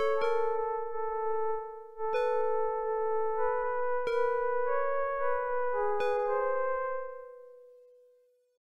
you